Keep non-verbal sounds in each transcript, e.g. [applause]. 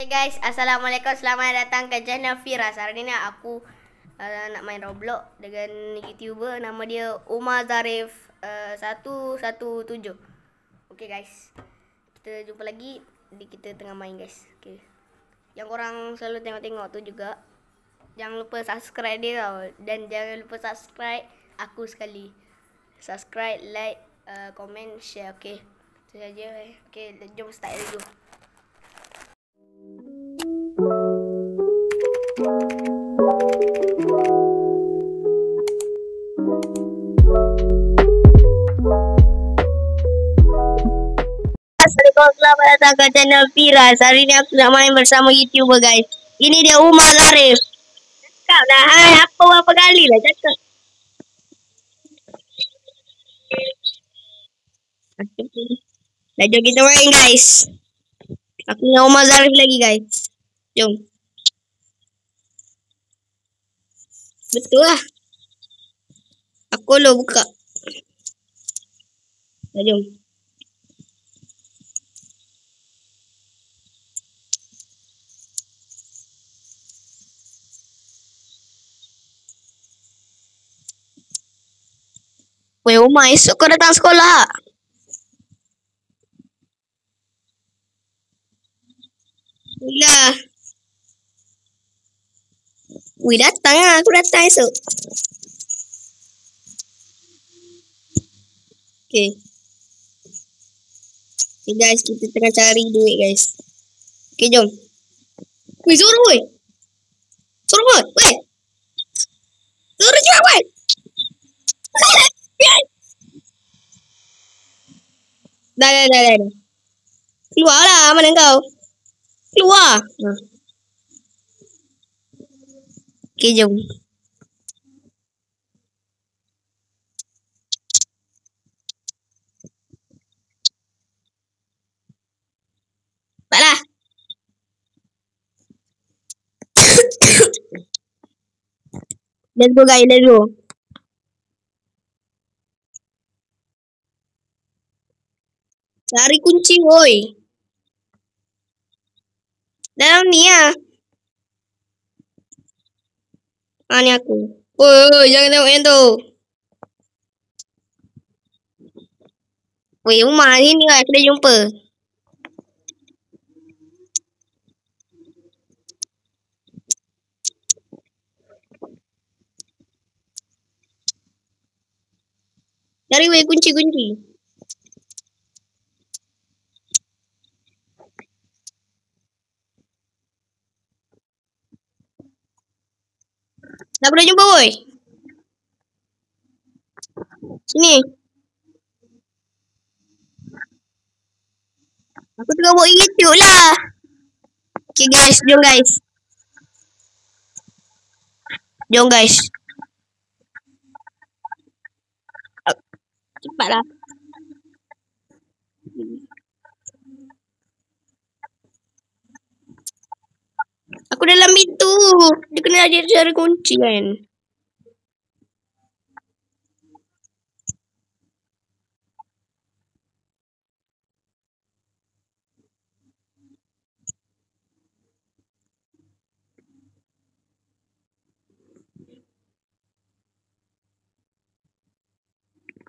Hey guys, Assalamualaikum. Selamat datang ke channel Firas. Hari ni aku uh, nak main Roblox dengan YouTuber nama dia Umar Zarif uh, 117. Okay guys. Kita jumpa lagi di kita tengah main guys. Okay. Yang korang selalu tengok-tengok tu juga. Jangan lupa subscribe dia tau. Dan jangan lupa subscribe aku sekali. Subscribe, like, uh, comment, share. Okay. Itu saja. Eh. Okay, jom start dulu. Selamat datang ke channel Firas Hari ni aku nak main bersama YouTuber guys. Ini dia Umar Zarif. Cakap dah hai apa berapa kali lah cakap. Dah jom kita main guys. Aku dengan Umar Zarif lagi guys. Jom. Betul lah. Aku lo buka. Dah jom Weh, Umar, esok kau datang sekolah. Bila? Weh, datang lah. Aku datang esok. Okay. Okay guys, kita tengah cari duit guys. Okay, jom. Weh, suruh weh. Suruh weh. Suruh weh. Dah, dah, dah, dah. Keluarlah, mana kau? Keluar. Ha. Okay, jom. Cepatlah. [coughs] let's go guys, let's go. Cari kunci woi. Dalam ni ah. Ah ni aku. Woi, jangan tengok yang tu. Woi, rumah ni ni lah, kita jumpa. Cari woi kunci-kunci. Dah boleh jumpa woi. Sini. Aku tengah buat YouTube lah. Okay guys, jom guys. Jom guys. Cepatlah. Aku dalam itu. Dia kena ajar cara kunci kan.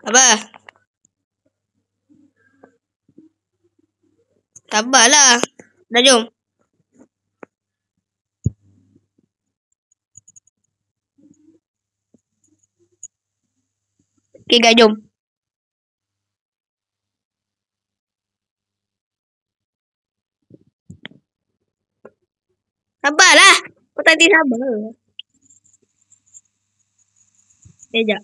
Apa? Sabarlah. Dah jom. Okay guys, jom. Sabarlah. Kau tadi sabar. Sekejap.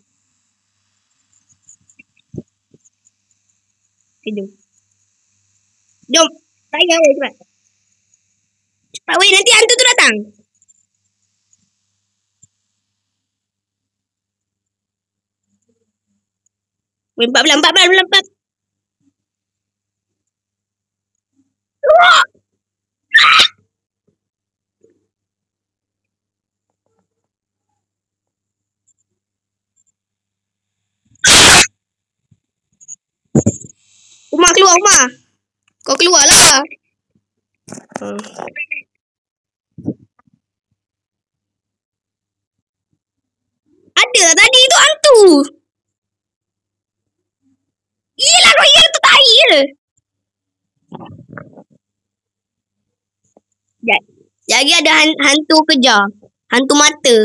Okay, jom. Jom. Tak payah, cepat. Cepat, weh. Nanti hantu tu datang. Empat belas, empat belas, empat belas. Umar keluar, Umar. Kau keluarlah. Hmm. Ada tadi tu hantu. Sekejap. Lagi ada hantu kejar. Hantu mata.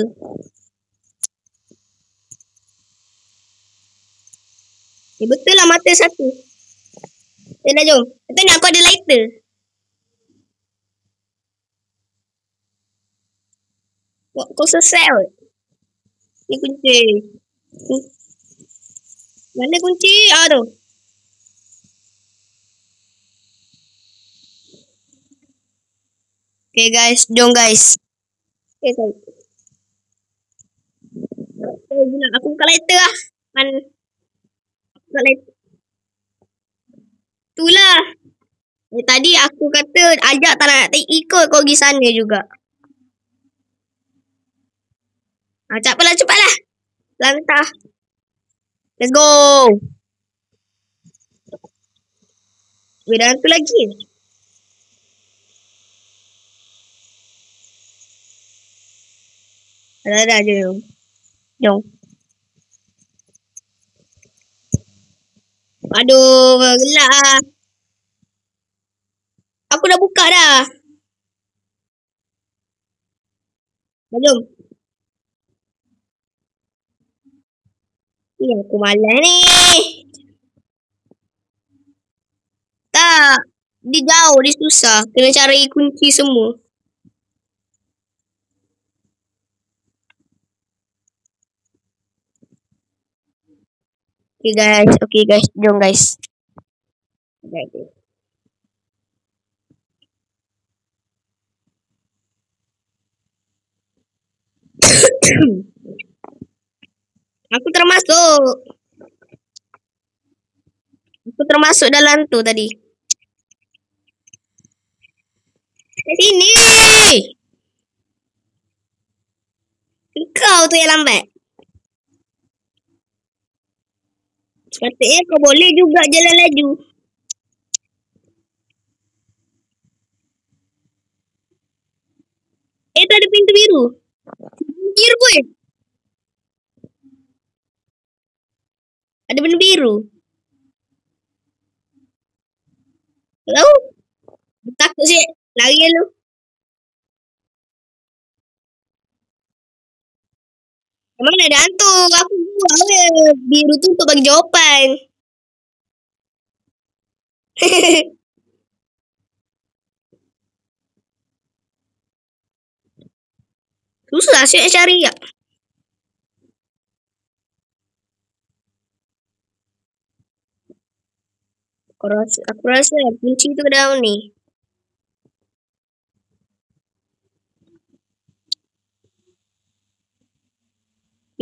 Eh, betul lah mata satu. Eh, dah jom. Kata ni aku ada lighter. Kau, kau selesai kot. Ni kunci. Mana kunci? Ah, tu. Okay guys, jom guys. Okay, sorry. Aku buka lighter lah. Mana? nak let Itulah. Eh, tadi aku kata ajak tak nak ikut kau pergi sana juga. Ha, cepatlah, cepatlah. Lantah. Let's go. Weh, dalam tu lagi. Ada, ada, jom. Jom. Aduh, gelap lah. Aku dah buka dah. Jom. Ni aku malas ni. Tak. Dia jauh, dia susah. Kena cari kunci semua. Okay guys, okay guys, jom guys. Aku termasuk. Aku termasuk dalam tu tadi. Ke sini. Kau tu yang lambat. Sepatutnya kau boleh juga jalan laju. Eh, tu ada pintu biru. Biru pun. Ada benda biru. Tahu? Takut sih. Lari lu. Mana ada hantu? Aku buang je. Biru tu untuk bagi jawapan. [laughs] Susah sih cari ya. Aku rasa, aku rasa kunci tu dalam ni.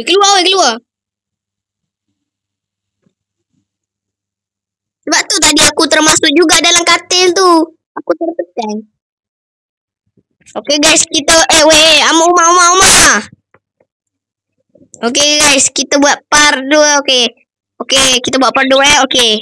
Dia keluar, dia keluar. Sebab tu tadi aku termasuk juga dalam katil tu. Aku tertekan. Okay guys, kita... Eh, weh, ama Umar, Umar, Umar. Okay guys, kita buat part 2, okay. Okay, kita buat part 2 eh, okay.